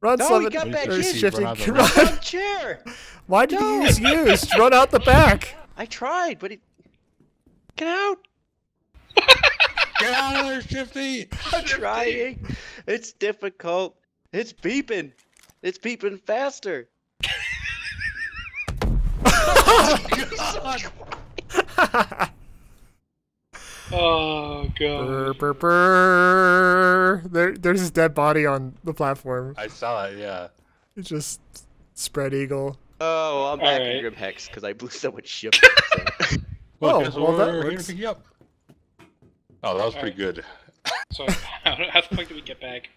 Run, No, Slevin. he got back in. shifting. Run out the chair. Why did No. you use used? Run out the back. I tried, but it. Get out! Get out of there, Shifty! I'm trying. It's difficult. It's beeping. It's beeping faster. Oh god. Brr, brr, brr. There, there's his dead body on the platform. I saw it, yeah. It's just spread eagle. Oh, well, I'm back Alright. in Grim Hex because I blew so much shit. so- Oh, well, that we're here to works. pick you up. Oh, that was pretty good. So how, how the fuck did we get back?